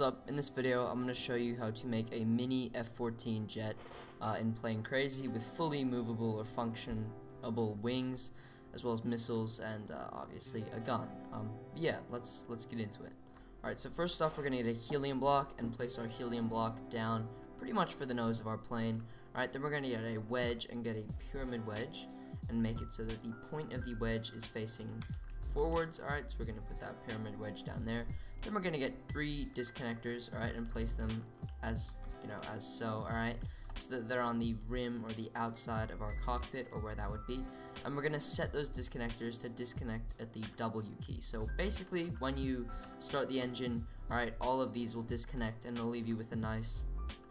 What's up? In this video, I'm going to show you how to make a mini F-14 jet uh, in Plane Crazy with fully movable or functionable wings, as well as missiles and uh, obviously a gun. Um, yeah, let's let's get into it. Alright, so first off, we're going to get a helium block and place our helium block down pretty much for the nose of our plane. Alright, then we're going to get a wedge and get a pyramid wedge and make it so that the point of the wedge is facing forwards. Alright, so we're going to put that pyramid wedge down there. Then we're to get three disconnectors, alright, and place them as, you know, as so, alright, so that they're on the rim or the outside of our cockpit or where that would be. And we're to set those disconnectors to disconnect at the W key. So basically, when you start the engine, alright, all of these will disconnect and it'll leave you with a nice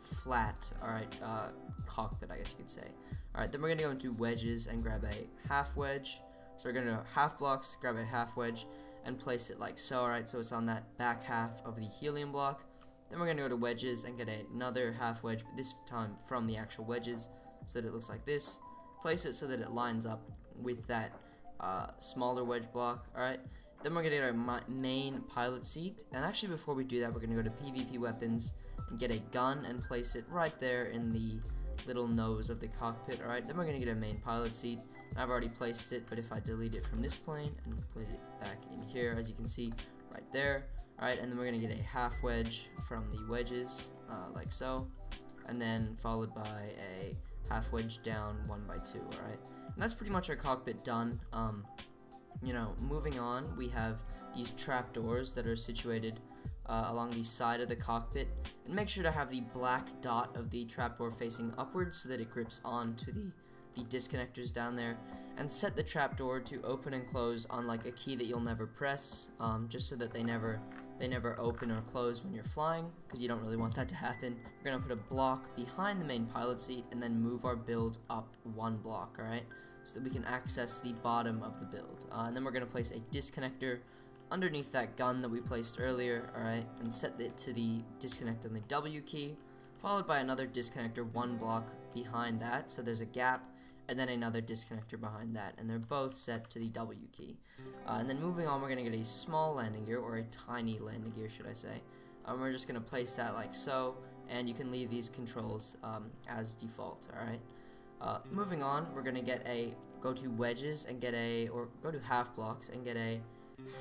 flat, alright, uh, cockpit, I guess you could say. Alright, then we're to go into wedges and grab a half wedge. So we're to half blocks, grab a half wedge, and place it like so, alright, so it's on that back half of the helium block. Then we're going to go to wedges and get another half wedge, but this time from the actual wedges, so that it looks like this. Place it so that it lines up with that uh, smaller wedge block, alright. Then we're going to get our main pilot seat, and actually before we do that, we're going to go to PvP weapons and get a gun and place it right there in the little nose of the cockpit, alright. Then we're going to get a main pilot seat, I've already placed it, but if I delete it from this plane and put it back in here, as you can see, right there. Alright, and then we're going to get a half wedge from the wedges, uh, like so. And then followed by a half wedge down, one by two, alright? And that's pretty much our cockpit done. Um, you know, moving on, we have these trap doors that are situated uh, along the side of the cockpit and make sure to have the black dot of the trapdoor facing upwards so that it grips onto the the disconnectors down there and set the trapdoor to open and close on like a key that you'll never press um, just so that they never they never open or close when you're flying because you don't really want that to happen. We're gonna put a block behind the main pilot seat and then move our build up one block, alright? So that we can access the bottom of the build. Uh, and then we're gonna place a disconnector underneath that gun that we placed earlier, alright? And set it to the disconnect on the W key, followed by another disconnector one block behind that, so there's a gap and then another disconnector behind that, and they're both set to the W key. Uh, and then moving on, we're going to get a small landing gear, or a tiny landing gear, should I say. Um, we're just going to place that like so, and you can leave these controls um, as default, alright? Uh, moving on, we're going to get a, go to wedges and get a, or go to half blocks and get a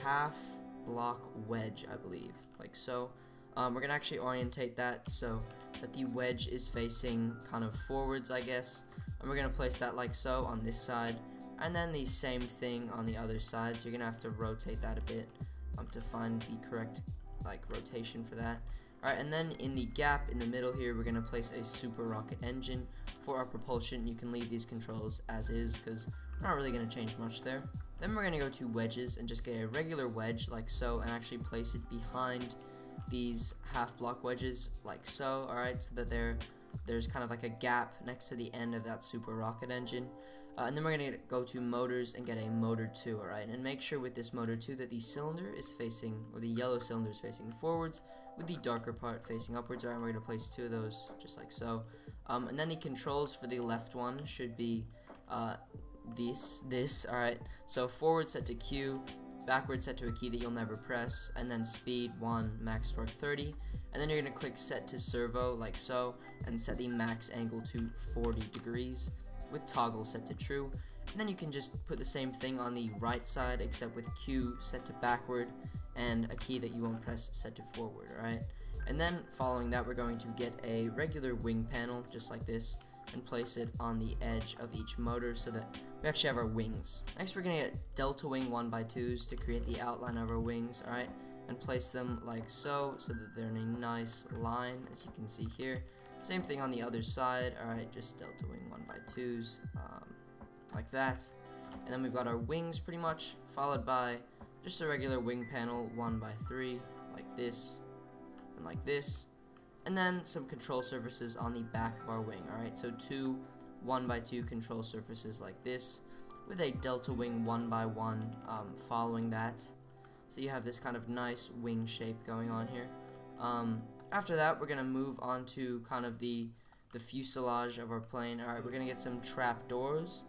half block wedge, I believe, like so. Um, we're going to actually orientate that so that the wedge is facing kind of forwards, I guess, and we're going to place that like so on this side and then the same thing on the other side. So you're going to have to rotate that a bit um, to find the correct like rotation for that. Alright and then in the gap in the middle here we're going to place a super rocket engine for our propulsion. You can leave these controls as is because we're not really going to change much there. Then we're going to go to wedges and just get a regular wedge like so and actually place it behind these half block wedges like so alright so that they're there's kind of like a gap next to the end of that super rocket engine. Uh, and then we're going to go to motors and get a motor 2, alright? And make sure with this motor 2 that the cylinder is facing, or the yellow cylinder is facing forwards, with the darker part facing upwards, alright? We're going to place two of those, just like so. Um, and then the controls for the left one should be uh, this, this, alright? So forward set to Q, backward set to a key that you'll never press, and then speed 1, max torque 30, and then you're going to click set to servo like so and set the max angle to 40 degrees with toggle set to true. And then you can just put the same thing on the right side except with Q set to backward and a key that you won't press set to forward alright? And then following that we're going to get a regular wing panel just like this and place it on the edge of each motor so that we actually have our wings. Next we're going to get delta wing 1 by 2s to create the outline of our wings, alright? and place them like so, so that they're in a nice line, as you can see here. Same thing on the other side, alright, just delta wing 1 by 2s, um, like that. And then we've got our wings pretty much, followed by just a regular wing panel 1 by 3, like this, and like this. And then some control surfaces on the back of our wing, alright, so two 1 by 2 control surfaces like this, with a delta wing 1 by 1 um, following that. So you have this kind of nice wing shape going on here. Um, after that, we're going to move on to kind of the, the fuselage of our plane. Alright, we're going to get some trap doors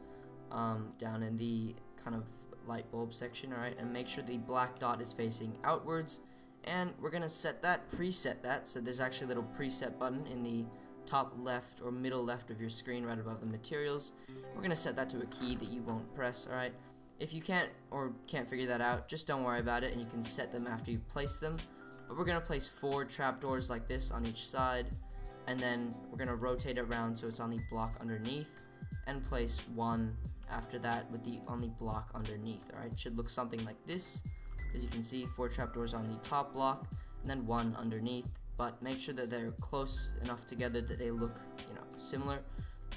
um, down in the kind of light bulb section, alright, and make sure the black dot is facing outwards. And we're to set that, preset that, so there's actually a little preset button in the top left or middle left of your screen right above the materials. We're to set that to a key that you won't press, alright? If you can't or can't figure that out, just don't worry about it and you can set them after you place them. But we're to place four trapdoors like this on each side and then we're to rotate it around so it's on the block underneath and place one after that with the on the block underneath, alright? Should look something like this. As you can see, four trapdoors on the top block and then one underneath but make sure that they're close enough together that they look, you know, similar.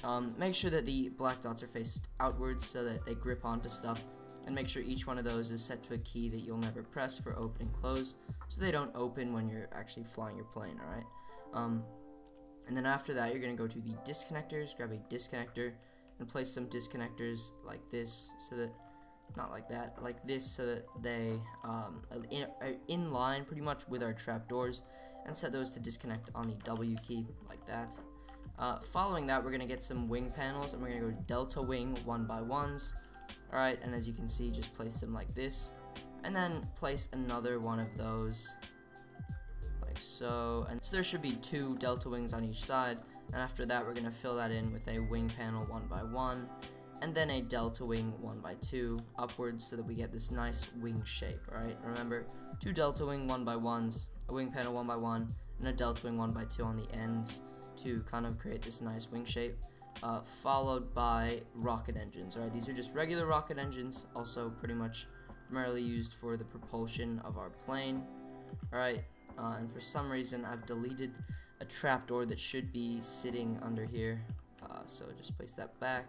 Um, make sure that the black dots are faced outwards so that they grip onto stuff and make sure each one of those is set to a key that you'll never press for open and close so they don't open when you're actually flying your plane, alright? Um, and then after that, you're going to go to the disconnectors, grab a disconnector, and place some disconnectors like this so that, not like that, like this so that they um, in, in line pretty much with our trapdoors and set those to disconnect on the W key like that. Uh, following that, we're going to get some wing panels, and we're going to go delta wing one by ones. Alright, and as you can see, just place them like this. And then place another one of those, like so. And so there should be two delta wings on each side. And after that, we're going to fill that in with a wing panel one by one. And then a delta wing one by two upwards so that we get this nice wing shape, alright? Remember, two delta wing one by ones, a wing panel one by one, and a delta wing one by two on the ends to kind of create this nice wing shape. Uh, followed by rocket engines. Alright, these are just regular rocket engines, also pretty much primarily used for the propulsion of our plane. Alright, uh, and for some reason I've deleted a trapdoor that should be sitting under here. Uh, so just place that back.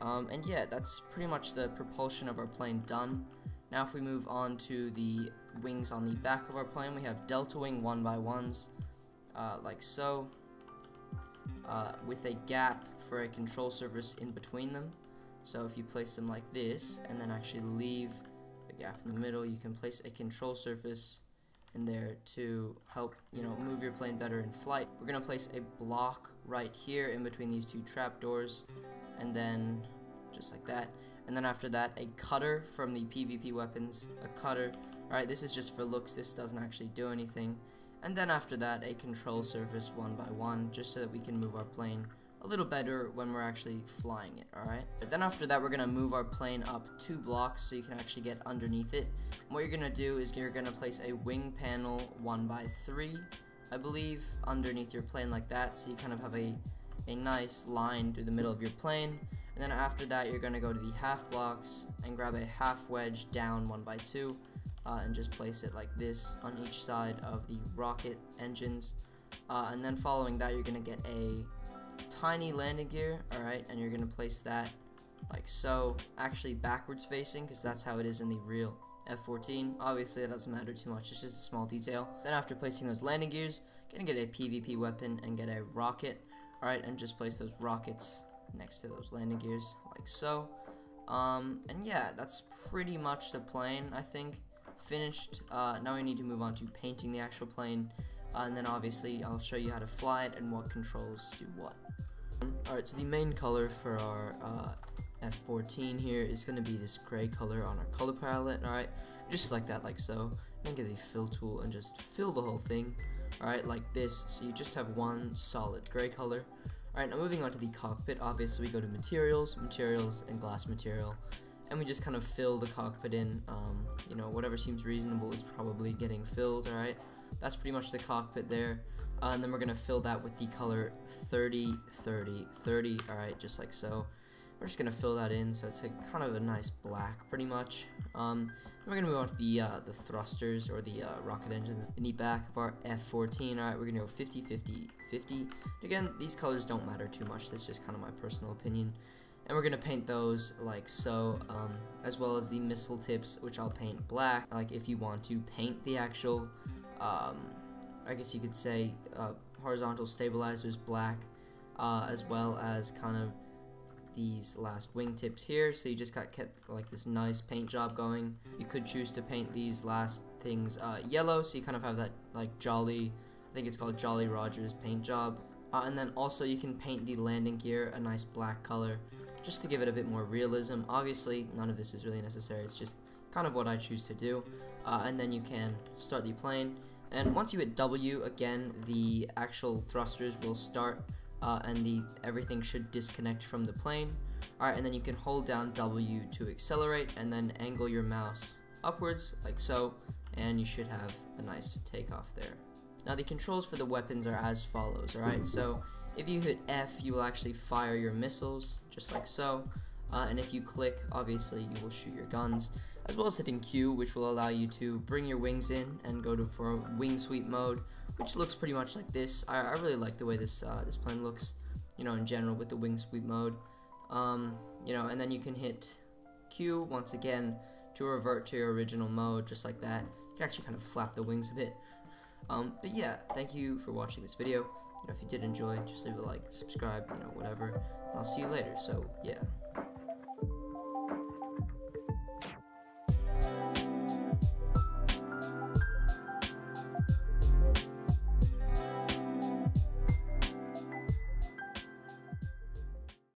Um, and yeah, that's pretty much the propulsion of our plane done. Now if we move on to the wings on the back of our plane, we have delta wing 1 by 1s uh, like so, uh, with a gap for a control surface in between them. So if you place them like this, and then actually leave a gap in the middle, you can place a control surface in there to help, you know, move your plane better in flight. We're going to place a block right here in between these two trapdoors, and then just like that. And then after that, a cutter from the PvP weapons, a cutter. Alright, this is just for looks, this doesn't actually do anything. And then after that, a control surface one by one, just so that we can move our plane a little better when we're actually flying it, alright? But then after that, we're to move our plane up two blocks so you can actually get underneath it. And what you're to do is you're to place a wing panel one by three, I believe, underneath your plane like that, so you kind of have a, a nice line through the middle of your plane. And then after that, you're to go to the half blocks and grab a half wedge down one by two uh, and just place it like this on each side of the rocket engines. Uh, and then following that, you're to get a tiny landing gear, alright, and you're to place that like so, actually backwards facing, because that's how it is in the real F-14. Obviously, it doesn't matter too much, it's just a small detail. Then after placing those landing gears, gonna get a PvP weapon and get a rocket, alright, and just place those rockets next to those landing gears, like so. Um, and yeah, that's pretty much the plane, I think, finished. Uh, now we need to move on to painting the actual plane, uh, and then obviously I'll show you how to fly it and what controls do what. Alright, so the main color for our uh, F14 here is going to be this gray color on our color palette, alright? Just select that like so, and get the fill tool and just fill the whole thing, alright, like this, so you just have one solid gray color. Alright, now moving on to the cockpit, obviously we go to materials, materials, and glass material, and we just kind of fill the cockpit in, um, you know, whatever seems reasonable is probably getting filled, alright? That's pretty much the cockpit there, uh, and then we're going to fill that with the color 30, 30, 30, alright, just like so. We're just gonna fill that in so it's a kind of a nice black pretty much. Um, we're gonna move on to the uh, the thrusters or the uh, rocket engine in the back of our F-14 alright we're gonna go 50 50 50 again these colors don't matter too much. That's just kind of my personal opinion. And we're gonna paint those like so um, as well as the missile tips which I'll paint black like if you want to paint the actual um, I guess you could say uh, horizontal stabilizers black uh, as well as kind of these last wingtips here. So you just got kept like this nice paint job going. You could choose to paint these last things uh, yellow. So you kind of have that like jolly I think it's called Jolly Rogers paint job. Uh, and then also you can paint the landing gear a nice black color just to give it a bit more realism. Obviously none of this is really necessary. It's just kind of what I choose to do. Uh, and then you can start the plane. And once you hit W again the actual thrusters will start uh, and the everything should disconnect from the plane. Alright, and then you can hold down W to accelerate and then angle your mouse upwards like so, and you should have a nice takeoff there. Now the controls for the weapons are as follows, alright? So if you hit F, you will actually fire your missiles, just like so. Uh, and if you click, obviously you will shoot your guns, as well as hitting Q, which will allow you to bring your wings in and go to for wing sweep mode, which looks pretty much like this. I, I really like the way this uh, this plane looks, you know, in general with the wing sweep mode. Um, you know, and then you can hit Q once again to revert to your original mode, just like that. You can actually kind of flap the wings a bit. Um, but yeah, thank you for watching this video. You know, if you did enjoy, just leave a like, subscribe, you know, whatever. I'll see you later. So yeah.